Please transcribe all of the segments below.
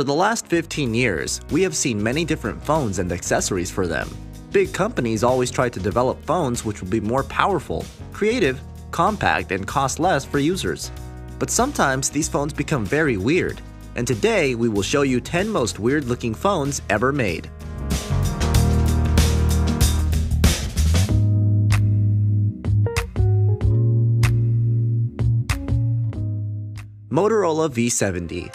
For the last 15 years, we have seen many different phones and accessories for them. Big companies always try to develop phones which will be more powerful, creative, compact, and cost less for users. But sometimes these phones become very weird, and today we will show you 10 most weird looking phones ever made. Motorola V70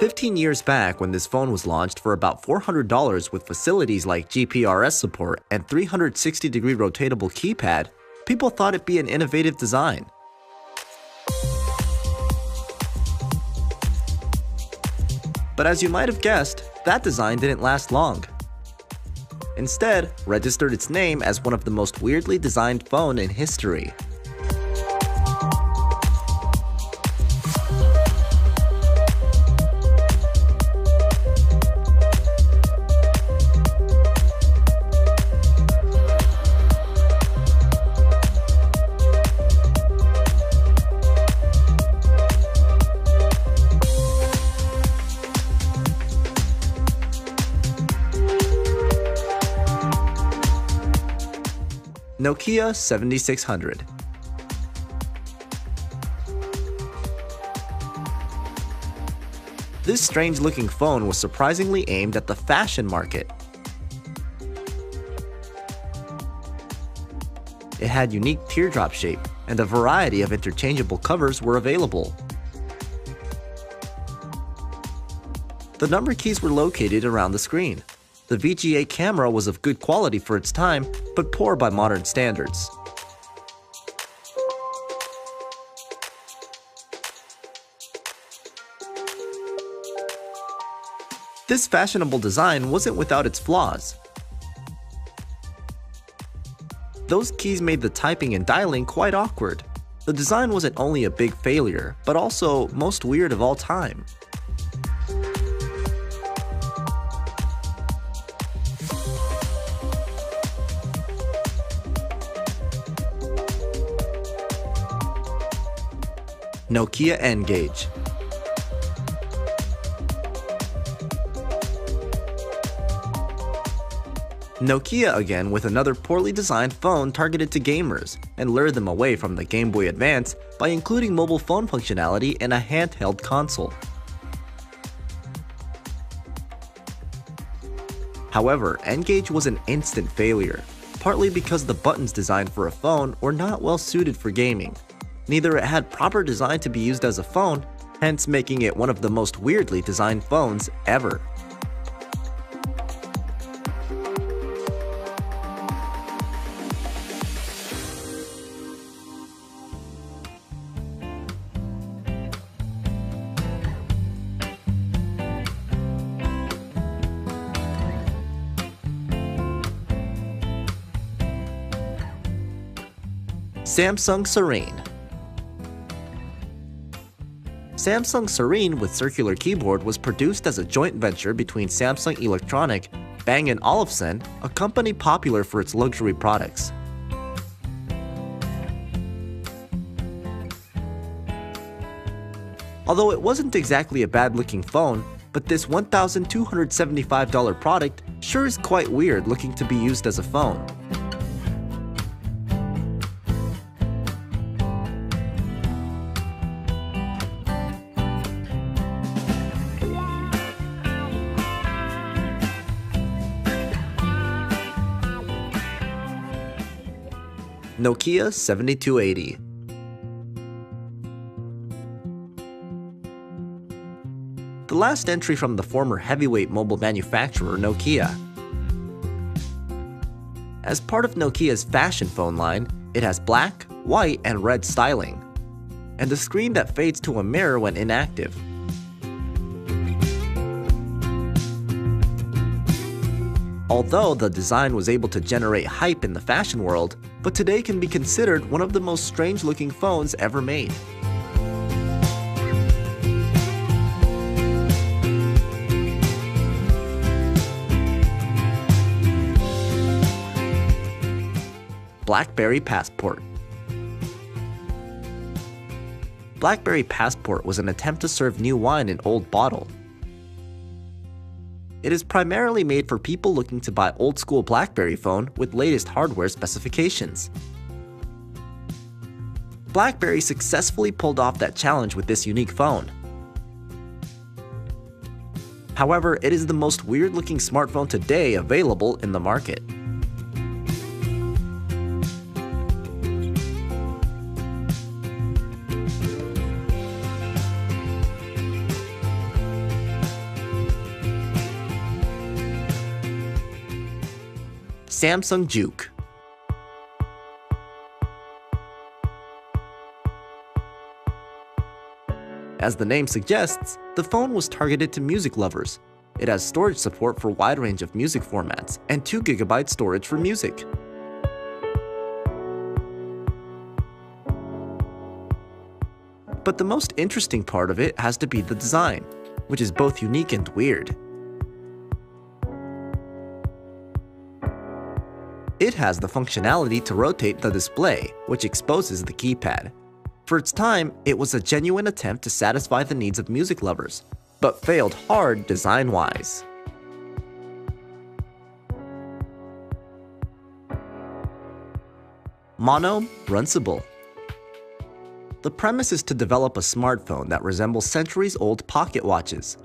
15 years back when this phone was launched for about $400 with facilities like GPRS support and 360 degree rotatable keypad, people thought it'd be an innovative design. But as you might have guessed, that design didn't last long. Instead, registered its name as one of the most weirdly designed phone in history. Nokia 7600. This strange looking phone was surprisingly aimed at the fashion market. It had unique teardrop shape, and a variety of interchangeable covers were available. The number keys were located around the screen. The VGA camera was of good quality for its time, but poor by modern standards. This fashionable design wasn't without its flaws. Those keys made the typing and dialing quite awkward. The design wasn't only a big failure, but also most weird of all time. Nokia N-Gage. Nokia again with another poorly designed phone targeted to gamers and lured them away from the Game Boy Advance by including mobile phone functionality in a handheld console. However, N-Gage was an instant failure, partly because the buttons designed for a phone were not well suited for gaming, neither it had proper design to be used as a phone, hence making it one of the most weirdly designed phones ever. Samsung Serene Samsung Serene with circular keyboard was produced as a joint venture between Samsung Electronic, Bang & Olufsen, a company popular for its luxury products. Although it wasn't exactly a bad looking phone, but this $1,275 product sure is quite weird looking to be used as a phone. Nokia 7280. The last entry from the former heavyweight mobile manufacturer Nokia. As part of Nokia's fashion phone line, it has black, white, and red styling, and a screen that fades to a mirror when inactive. Although the design was able to generate hype in the fashion world, but today can be considered one of the most strange looking phones ever made. BlackBerry Passport BlackBerry Passport was an attempt to serve new wine in old bottle. It is primarily made for people looking to buy old school BlackBerry phone with latest hardware specifications. BlackBerry successfully pulled off that challenge with this unique phone. However, it is the most weird looking smartphone today available in the market. Samsung Juke As the name suggests, the phone was targeted to music lovers. It has storage support for a wide range of music formats and 2GB storage for music. But the most interesting part of it has to be the design, which is both unique and weird. It has the functionality to rotate the display, which exposes the keypad. For its time, it was a genuine attempt to satisfy the needs of music lovers, but failed hard design-wise. Mono Runcible The premise is to develop a smartphone that resembles centuries-old pocket watches.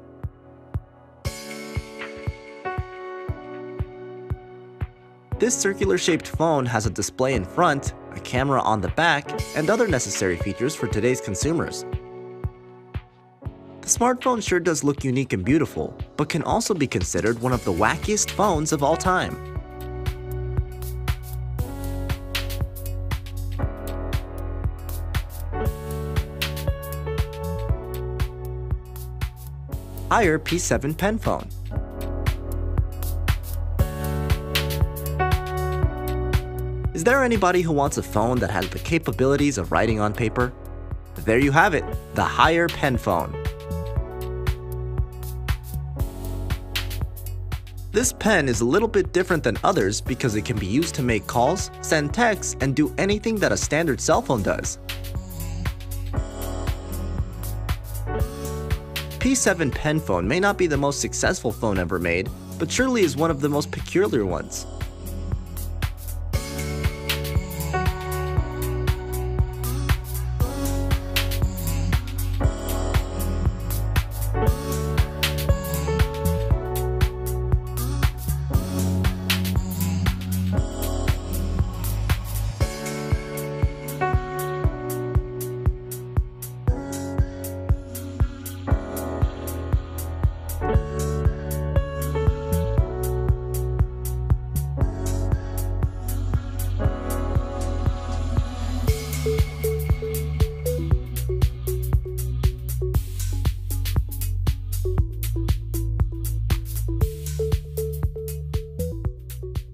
This circular-shaped phone has a display in front a camera on the back, and other necessary features for today's consumers. The smartphone sure does look unique and beautiful, but can also be considered one of the wackiest phones of all time. Haier P7 Pen Phone Is there anybody who wants a phone that has the capabilities of writing on paper? There you have it, the Haier Pen Phone. This pen is a little bit different than others because it can be used to make calls, send texts, and do anything that a standard cell phone does. P7 Pen Phone may not be the most successful phone ever made, but surely is one of the most peculiar ones.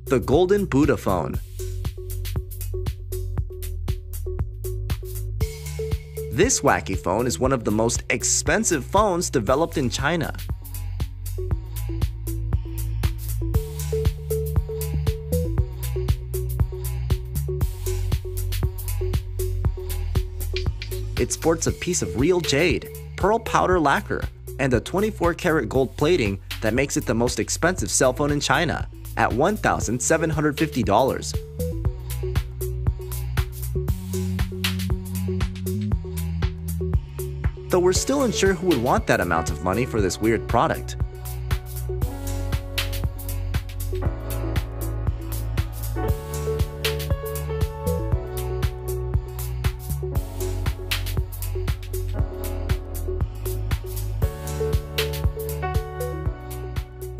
The Golden Buddha phone. This wacky phone is one of the most expensive phones developed in China. It sports a piece of real jade, pearl powder lacquer, and a 24 karat gold plating that makes it the most expensive cell phone in China at $1,750. Though we're still unsure who would want that amount of money for this weird product.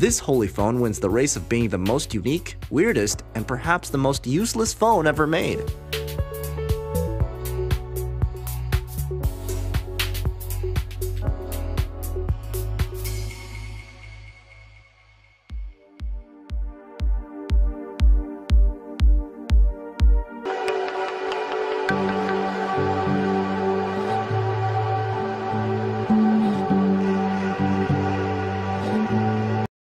This holy phone wins the race of being the most unique, weirdest, and perhaps the most useless phone ever made.